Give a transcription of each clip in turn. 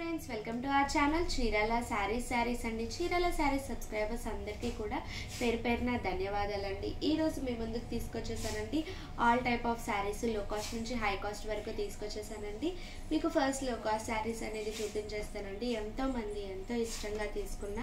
Friends welcome to our channel Chirala sarees sarees అండి. Chirala saris subscribers అందరికీ కూడా పేరు పేరున ధన్యవాదాలండి. ఈరోజు మీ ముందుకు తీసుకొచ్చేసానండి. ఆల్ టైప్ ఆఫ్ శారీస్లో కాస్ట్ నుంచి హై కాస్ట్ వరకు తీసుకొచ్చేసానండి. మీకు ఫస్ట్లో కాస్ట్ శారీస్ అనేది చూపించేస్తానండి. ఎంతోమంది ఎంతో ఇష్టంగా తీసుకున్న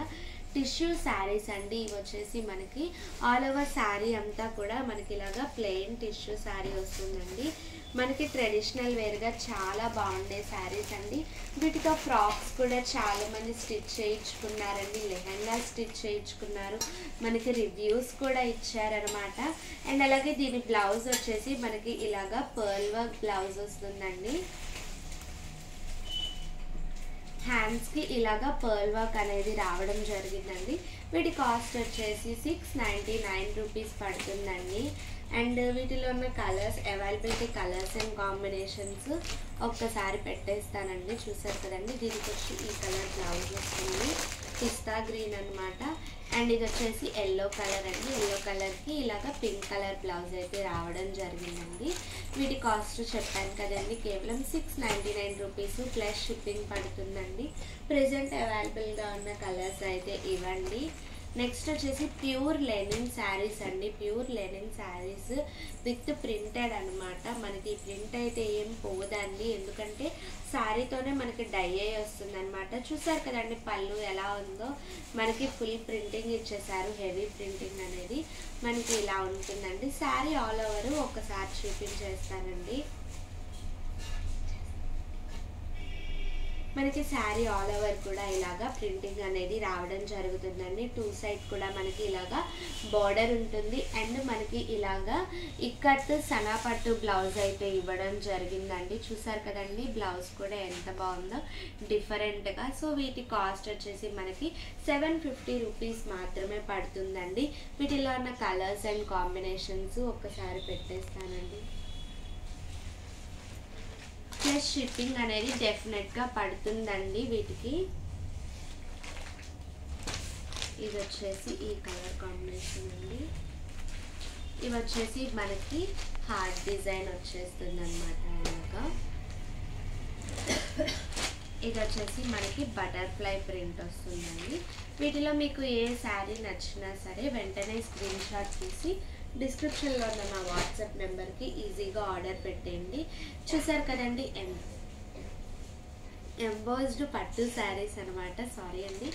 టిష్యూ శారీస్ అండి. ఇవి వచ్చేసి మనకి ఆల్ ఓవర్ శారీ అంతా కూడా మనకి ఇలాగా ప్లెయిన్ టిష్యూ శారీ వస్తుందండి. మనకి ట్రెడిషనల్ వేర్గా చాలా బాగుండే శారీస్ అండి. వీటితో ఫ్రాక్స్ కూడా చాలా మంది స్టిచ్ చేయించుకున్నారండి. లెహంగా స్టిచ్ చేయించుకున్నారు. మనకి రివ్యూస్ కూడా ఇచ్చారనమాట అండ్ అలాగే దీని బ్లౌజ్ వచ్చేసి మనకి ఇలాగా పర్ల్ వర్క్ బ్లౌజ్ వస్తుందండి. హ్యాండ్స్కి ఇలాగా పర్ల్ వర్క్ అనేది రావడం జరిగిందండి. వీటి కాస్ట్ వచ్చేసి సిక్స్ నైంటీ నైన్ రూపీస్ పడుతుందండి. అండ్ uh, వీటిలో ఉన్న colours availability colours and combinations ఒక్కసారి పెట్టేస్తానండి. చూసారు కదండి? దీనికి వచ్చి ఈ కలర్ బ్లౌజ్ వస్తుంది. పిస్తా గ్రీన్ అనమాట అండ్ ఇది వచ్చేసి ఎల్లో కలర్ అండి. ఎల్లో కలర్కి ఇలాగ పింక్ కలర్ బ్లౌజ్ అయితే రావడం జరిగిందండి. వీటి కాస్ట్ చెప్పాను కదండి. కేవలం six ninety nine rupees plus shipping పడుతుందండి ప్రజెంట్ అవైలబుల్గా ఉన్న కలర్స్ అయితే ఇవ్వండి. నెక్స్ట్ వచ్చేసి ప్యూర్ లెనిన్ శారీస్ అండి. Pure linen sarees with printed అనమాట మనకి ప్రింట్ అయితే ఏం పోదండి. ఎందుకంటే శారీతోనే మనకి డై అయ్యి వస్తుంది అనమాట చూసారు కదండి పళ్ళు ఎలా ఉందో? మనకి ఫుల్ ప్రింటింగ్ ఇచ్చేసారు హెవీ ప్రింటింగ్ అనేది మనకి ఇలా ఉంటుందండి. శారీ ఆల్ ఓవర్ ఒకసారి చూపించేస్తానండి. మనకి శారీ ఆల్ ఓవర్ కూడా ఇలాగా ప్రింటింగ్ అనేది రావడం జరుగుతుందండి. టూ సైడ్ కూడా మనకి ఇలాగా బార్డర్ ఉంటుంది. అండ్ మనకి ఇలాగా ఇక్కత్ సనాపట్టు బ్లౌజ్ అయితే ఇవ్వడం జరిగిందండి. చూసారు కదండి బ్లౌజ్ కూడా ఎంత బాగుందో డిఫరెంట్గా సో వీటి కాస్ట్ వచ్చేసి మనకి సెవెన్ ఫిఫ్టీ రూపీస్ మాత్రమే పడుతుందండి. వీటిలో ఉన్న కలర్స్ అండ్ కాంబినేషన్స్ ఒక్కసారి పెట్టేస్తానండి. ప్లస్ షిప్పింగ్ అనేది డెఫినెట్గా పడుతుందండి వీటికి. ఇది వచ్చేసి ఈ కలర్ కాంబినేషన్ అండి. ఇవి వచ్చేసి మనకి హార్ట్ డిజైన్ వచ్చేస్తుంది అనమాట. ఇలాగా ఇది వచ్చేసి మనకి బటర్ఫ్లై ప్రింట్ వస్తుందండి. వీటిలో మీకు ఏ శారీ నచ్చినా సరే వెంటనే స్క్రీన్ షాట్ తీసి డిస్క్రిప్షన్లో ఉన్న నా వాట్సాప్ నెంబర్కి ఈజీగా ఆర్డర్ పెట్టేయండి చూసారు కదండి ఎం ఎంబోజ్డ్ పట్టు శారీస్ అనమాట సారీ అండి.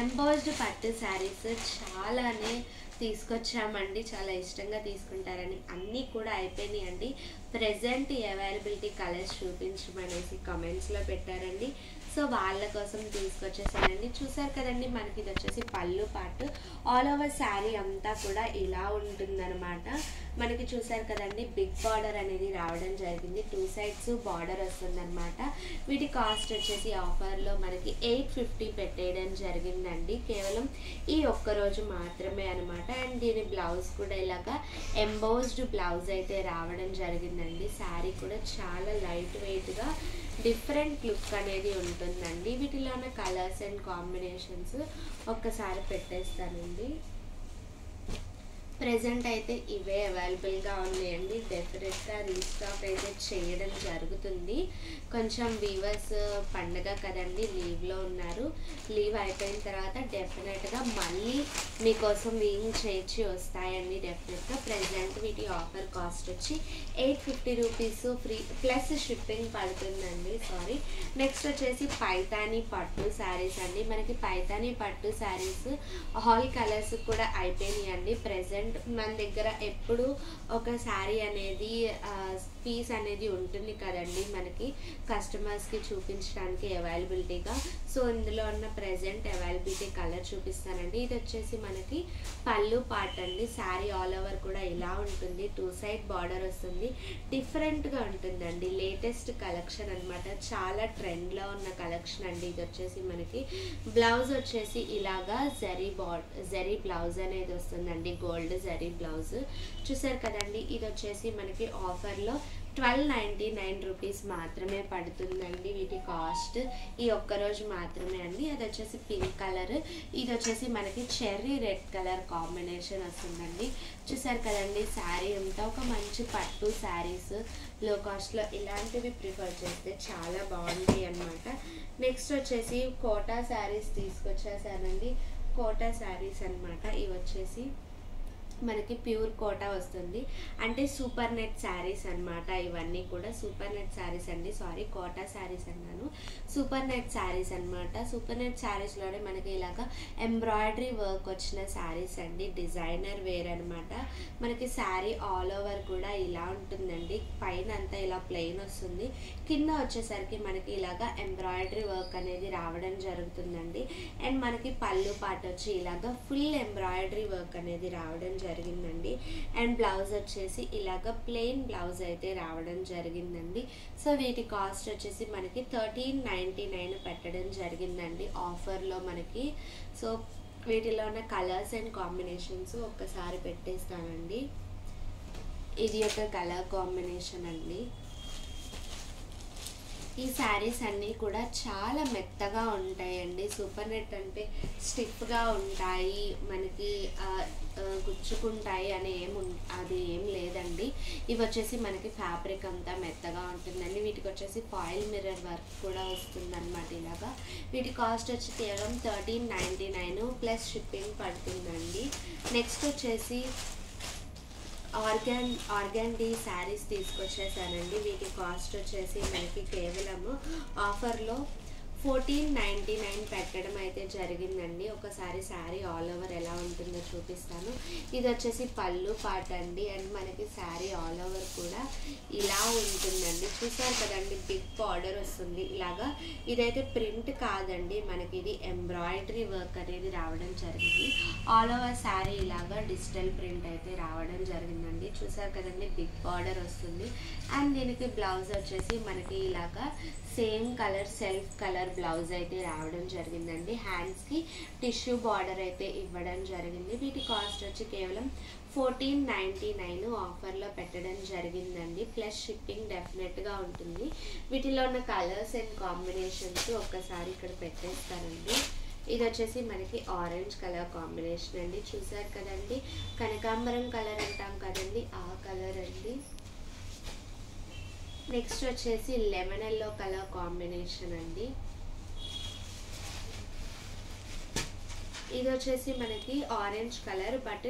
ఎంబోజ్డ్ పట్టు శారీస్ చాలానే తీసుకొచ్చామండి. చాలా ఇష్టంగా తీసుకుంటారని. అన్నీ కూడా అయిపోయినాయి అండి ప్రజెంట్ అవైలబిలిటీ కలర్స్ చూపించమనేసి కామెంట్స్లో పెట్టారండి. సో వాళ్ళ కోసం తీసుకొచ్చేసానండి. చూసారు కదండి మనకి ఇది వచ్చేసి పళ్ళు పాటు. ఆల్ ఓవర్ శారీ అంతా కూడా ఇలా ఉంటుందన్నమాట. మనకి చూసారు కదండి బిగ్ బార్డర్ అనేది రావడం జరిగింది. టూ సైడ్స్ బార్డర్ వస్తుందన్నమాట. వీటి కాస్ట్ వచ్చేసి ఆఫర్లో మనకి ఎయిట్ ఫిఫ్టీ పెట్టేయడం జరిగిందండి. కేవలం ఈ ఒక్క రోజు మాత్రమే అనమాట అండ్ దీని బ్లౌజ్ కూడా ఇలాగా ఎంబోజ్డ్ బ్లౌజ్ అయితే రావడం జరిగిందండి. శారీ కూడా చాలా లైట్ వెయిట్గా డిఫరెంట్ లుక్ అనేది ఉంటుందండి. వీటిలో ఉన్న కలర్స్ అండ్ కాంబినేషన్స్ ఒక్కసారి పెట్టేస్తానండి. ప్రజెంట్ అయితే ఇవే అవైలబుల్గా ఉన్నాయండి. డెఫినెట్గా రీస్టాక్ అయితే చేయడం జరుగుతుంది. కొంచెం వీవర్స్ పండగ కదండి లీవ్లో ఉన్నారు. లీవ్ అయిపోయిన తర్వాత డెఫినెట్గా మళ్ళీ మీకోసం వీయింగ్ చేర్చి వస్తాయండి డెఫినెట్గా. ప్రజెంట్ వీటి ఆఫర్ కాస్ట్ వచ్చి eight fifty rupees free plus shipping పడుతుందండి. సారీ. నెక్స్ట్ వచ్చేసి పైతానీ పట్టు శారీస్ అండి. మనకి పైతాని పట్టు శారీస్ హాల్ కలర్స్ కూడా అయిపోయినాయి అండి ప్రజెంట్ మన దగ్గర ఎప్పుడు ఒక శారీ అనేది పీస్ అనేది ఉంటుంది కదండి మనకి. కస్టమర్స్కి చూపించడానికి అవైలబిలిటీగా. సో ఇందులో ఉన్న ప్రజెంట్ అవైలబిలిటీ కలర్ చూపిస్తానండి. ఇది వచ్చేసి మనకి పళ్ళు పార్ట్ అండి. శారీ ఆల్ ఓవర్ కూడా ఇలా ఉంటుంది. టూ సైడ్ బార్డర్ వస్తుంది. డిఫరెంట్గా ఉంటుందండి. లేటెస్ట్ కలెక్షన్ అనమాట చాలా ట్రెండ్లో ఉన్న కలెక్షన్ అండి. ఇది వచ్చేసి మనకి బ్లౌజ్ వచ్చేసి ఇలాగా జరీ బాడ్ జరీ బ్లౌజ్ అనేది వస్తుందండి. గోల్డ్ జరీ బ్లౌజ్. చూసారు కదండి ఇది వచ్చేసి మనకి ఆఫర్లో ట్వెల్వ్ నైంటీ నైన్ రూపీస్ మాత్రమే పడుతుందండి వీటి కాస్ట్. ఈ ఒక్క రోజు మాత్రమే అండి. అది వచ్చేసి పింక్ కలర్. ఇది వచ్చేసి మనకి చెర్రీ రెడ్ కలర్ కాంబినేషన్ వస్తుందండి. చూసారు కదండి శారీ అంతా ఒక మంచి పట్టు శారీస్లో కాస్ట్లో ఇలాంటివి ప్రిఫర్ చేస్తే చాలా బాగుంటాయి అన్నమాట. నెక్స్ట్ వచ్చేసి కోటా శారీస్ తీసుకొచ్చేసానండి. కోటా శారీస్ అన్నమాట. ఇవి వచ్చేసి మనకి ప్యూర్ కోటా వస్తుంది. అంటే సూపర్ నెట్ శారీస్ అన్నమాట. ఇవన్నీ కూడా సూపర్ నెట్ శారీస్ అండి. సారీ కోటా శారీస్ అన్నాను. సూపర్ నెట్ శారీస్ అన్నమాట. సూపర్ నెట్ శారీస్లోనే మనకి ఇలాగా ఎంబ్రాయిడరీ వర్క్ వచ్చిన శారీస్ అండి. డిజైనర్ వేర్ అన్నమాట. మనకి శారీ ఆల్ ఓవర్ కూడా ఇలా ఉంటుందండి. పైన అంతా ఇలా ప్లెయిన్ వస్తుంది. కింద వచ్చేసరికి మనకి ఇలాగా ఎంబ్రాయిడరీ వర్క్ అనేది రావడం జరుగుతుందండి. అండ్ మనకి పళ్ళు పాట వచ్చి ఇలాగా ఫుల్ ఎంబ్రాయిడరీ వర్క్ అనేది రావడం జరిగిందండి. అండ్ బ్లౌజ్ వచ్చేసి ఇలాగ ప్లెయిన్ బ్లౌజ్ అయితే రావడం జరిగిందండి. సో వీటి కాస్ట్ వచ్చేసి మనకి థర్టీన్ నైంటీ నైన్ పెట్టడం జరిగిందండి ఆఫర్లో మనకి. సో వీటిలో ఉన్న కలర్స్ అండ్ కాంబినేషన్స్ ఒక్కసారి పెట్టేస్తానండి. ఇది ఒక కలర్ కాంబినేషన్ అండి. ఈ శారీస్ అన్నీ కూడా చాలా మెత్తగా ఉంటాయండి. సూపర్ నెట్ అంటే స్టిఫ్గా ఉంటాయి మనకి గుచ్చుకుంటాయి అని ఏం అది ఏం లేదండి. ఇవి వచ్చేసి మనకి ఫ్యాబ్రిక్ అంతా మెత్తగా ఉంటుందండి. వీటికి వచ్చేసి ఫాయిల్ మిర్రర్ వర్క్ కూడా వస్తుందన్నమాట ఇలాగా. వీటి కాస్ట్ వచ్చి కేవలం thirteen ninety nine plus shipping పడుతుందండి. నెక్స్ట్ వచ్చేసి ఆర్గాన్ ఆర్గాన్డి శారీస్ తీసుకొచ్చేసానండి. వీటి కాస్ట్ వచ్చేసి మనకి కేవలము ఆఫర్లో ఫోర్టీన్ నైంటీ నైన్ పెట్టడం అయితే జరిగిందండి. ఒకసారి శారీ ఆల్ ఓవర్ ఎలా ఉంటుందో చూపిస్తాను. ఇది వచ్చేసి పళ్ళు పాట అండి. అండ్ మనకి శారీ ఆల్ ఓవర్ కూడా ఇలా ఉంటుందండి. చూసారు కదండి బిగ్ బార్డర్ వస్తుంది. ఇలాగా ఇదైతే ప్రింట్ కాదండి. మనకి ఇది ఎంబ్రాయిడరీ వర్క్ అనేది రావడం జరిగింది. ఆల్ ఓవర్ శారీ ఇలాగా డిజిటల్ ప్రింట్ అయితే రావడం జరిగిందండి. చూసారు కదండి బిగ్ బార్డర్ వస్తుంది. అండ్ దీనికి బ్లౌజ్ వచ్చేసి మనకి ఇలాగా same colour self colour blouse అయితే రావడం జరిగిందండి. హ్యాండ్స్కి టిష్యూ బార్డర్ అయితే ఇవ్వడం జరిగింది. వీటి కాస్ట్ వచ్చి కేవలం ఫోర్టీన్ నైంటీ నైన్ ఆఫర్లో పెట్టడం జరిగిందండి. ప్లస్ షిప్పింగ్ డెఫినెట్గా ఉంటుంది. వీటిలో ఉన్న కలర్స్ అండ్ కాంబినేషన్స్ ఒక్కసారి ఇక్కడ పెట్టేస్తానండి. ఇది వచ్చేసి మనకి ఆరెంజ్ కలర్ కాంబినేషన్ అండి. చూసారు కదండి? కనకాంబరం కలర్ అంటాం కదండి. ఆ కలర్ అండి. నెక్స్ట్ వచ్చేసి లెమన్ ఎల్లో కలర్ కాంబినేషన్ అండి. ఇది వచ్చేసి మనకి ఆరెంజ్ కలర్ బట్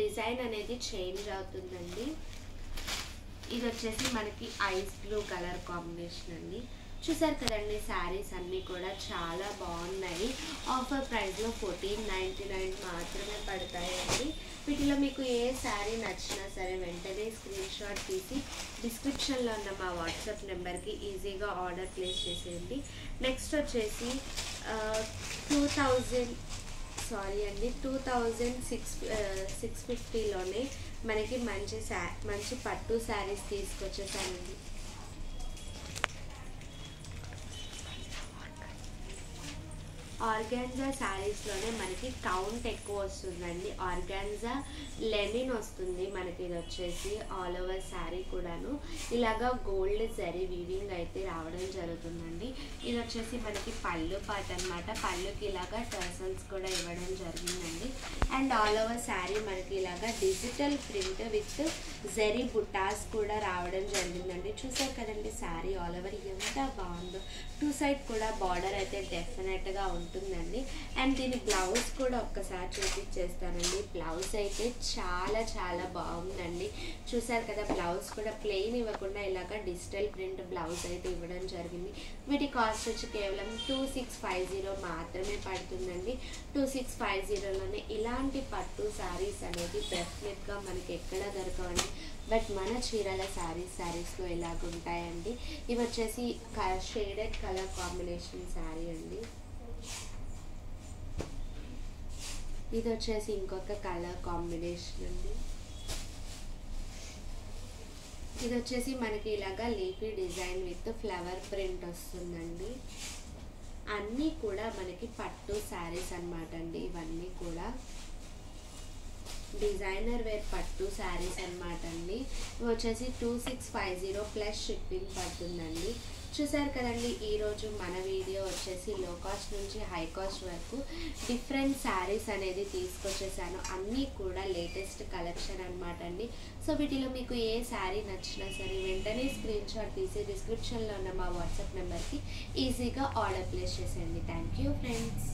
డిజైన్ అనేది చేంజ్ అవుతుందండి. ఇది వచ్చేసి మనకి ఐస్ బ్లూ కలర్ కాంబినేషన్ అండి. చూసారు కదండి శారీస్ అన్నీ కూడా చాలా బాగున్నాయి. ఆఫర్ ప్రైస్లో ఫోర్టీన్ నైంటీ నైన్ మాత్రమే పడతాయండి. వీటిలో మీకు ఏ శారీ నచ్చినా సరే వెంటనే స్క్రీన్ షాట్ తీసి డిస్క్రిప్షన్లో ఉన్న మా వాట్సాప్ నెంబర్కి ఈజీగా ఆర్డర్ ప్లేస్ చేసేయండి. నెక్స్ట్ వచ్చేసి టూ థౌజండ్ సారీ అండి టూ థౌజండ్ సిక్స్ సిక్స్ ఫిఫ్టీలోనే మనకి మంచి శా మంచి పట్టు శారీస్ తీసుకొచ్చేసానండి. ఆర్గాన్జా శారీస్లోనే మనకి కౌంట్ ఎక్కువ వస్తుందండి. ఆర్గాన్జా లెనిన్ వస్తుంది మనకి. ఇది వచ్చేసి ఆల్ ఓవర్ శారీ కూడాను. ఇలాగా గోల్డ్ జరీ వీవింగ్ అయితే రావడం జరుగుతుందండి. ఇది వచ్చేసి మనకి పళ్ళు పాట అనమాట పళ్ళుకి ఇలాగా టర్సల్స్ కూడా ఇవ్వడం జరిగిందండి. అండ్ ఆల్ ఓవర్ శారీ మనకి ఇలాగా డిజిటల్ ప్రింట్ విత్ జరీ బుటాస్ కూడా రావడం జరిగిందండి. చూసారు కదండి శారీ ఆల్ ఓవర్ ఎంత బాగుందో. టూ సైడ్ కూడా బార్డర్ అయితే డెఫినెట్గా ఉంది. ఉంటుందండి. అండ్ దీని బ్లౌజ్ కూడా ఒక్కసారి చూపించేస్తానండి. బ్లౌజ్ అయితే చాలా చాలా బాగుందండి. చూసారు కదా బ్లౌజ్ కూడా ప్లెయిన్ ఇవ్వకుండా ఇలాగ డిజిటల్ ప్రింట్ బ్లౌజ్ అయితే ఇవ్వడం జరిగింది. వీటి కాస్ట్ వచ్చి కేవలం టూ సిక్స్ ఫైవ్ జీరో మాత్రమే పడుతుందండి. టూ సిక్స్ ఫైవ్ జీరోలోనే ఇలాంటి పట్టు శారీస్ అనేది డెఫినెట్గా మనకి ఎక్కడ దొరకవండి. బట్ మన చీరల శారీస్ శారీస్లో ఇలాగ ఉంటాయండి ఇవి వచ్చేసి షేడెడ్ కలర్ కాంబినేషన్ శారీ అండి. ఇది వచ్చేసి ఇంకొక కలర్ కాంబినేషన్ అండి. ఇది వచ్చేసి మనకి ఇలాగా leafy design with flower print వస్తుందండి. అన్నీ కూడా మనకి పట్టు శారీస్ అన్నమాట అండి. ఇవన్నీ కూడా డిజైనర్ వేర్ పట్టు శారీస్ అనమాట అండి. ఇవి వచ్చేసి two six five zero plus shipping పడుతుందండి. చూసారు కదండి ఈరోజు మన వీడియో వచ్చేసి లో కాస్ట్ నుంచి హై కాస్ట్ వరకు డిఫరెంట్ శారీస్ అనేది తీసుకొచ్చేసాను. అన్నీ కూడా లేటెస్ట్ కలెక్షన్ అనమాట అండి. సో వీటిలో మీకు ఏ శారీ నచ్చినా సరే వెంటనే స్క్రీన్ షాట్ తీసి డిస్క్రిప్షన్లో ఉన్న మా వాట్సాప్ నెంబర్కి ఈజీగా ఆర్డర్ ప్లేస్ చేసేయండి. Thank you friends